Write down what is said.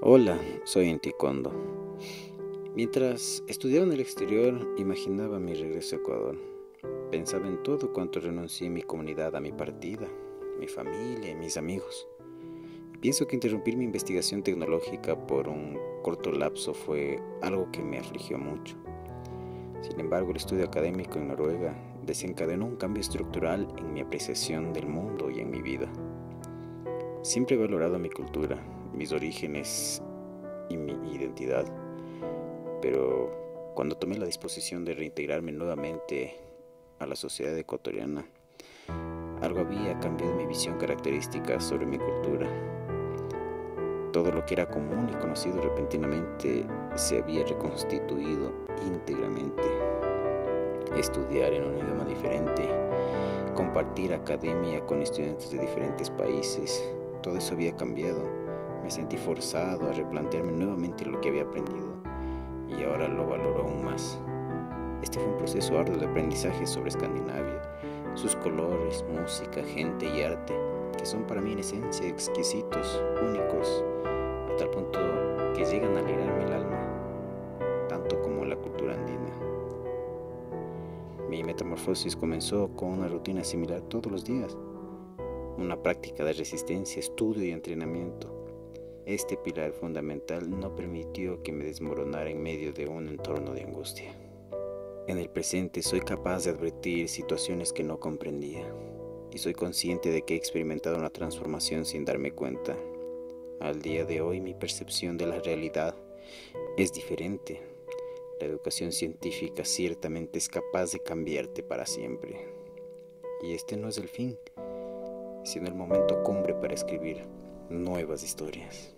Hola, soy Enticondo. Mientras estudiaba en el exterior, imaginaba mi regreso a Ecuador. Pensaba en todo cuanto renuncié mi comunidad, a mi partida, mi familia y mis amigos. Pienso que interrumpir mi investigación tecnológica por un corto lapso fue algo que me afligió mucho. Sin embargo, el estudio académico en Noruega desencadenó un cambio estructural en mi apreciación del mundo y en mi vida. Siempre he valorado mi cultura, mis orígenes y mi identidad. Pero cuando tomé la disposición de reintegrarme nuevamente a la sociedad ecuatoriana, algo había cambiado mi visión característica sobre mi cultura. Todo lo que era común y conocido repentinamente se había reconstituido íntegramente. Estudiar en un idioma diferente, compartir academia con estudiantes de diferentes países, todo eso había cambiado me sentí forzado a replantearme nuevamente lo que había aprendido y ahora lo valoro aún más. Este fue un proceso arduo de aprendizaje sobre Escandinavia, sus colores, música, gente y arte, que son para mí en esencia exquisitos, únicos, a tal punto que llegan a alegrarme el alma, tanto como la cultura andina. Mi metamorfosis comenzó con una rutina similar todos los días, una práctica de resistencia, estudio y entrenamiento este pilar fundamental no permitió que me desmoronara en medio de un entorno de angustia. En el presente soy capaz de advertir situaciones que no comprendía y soy consciente de que he experimentado una transformación sin darme cuenta. Al día de hoy mi percepción de la realidad es diferente. La educación científica ciertamente es capaz de cambiarte para siempre. Y este no es el fin, sino el momento cumbre para escribir nuevas historias.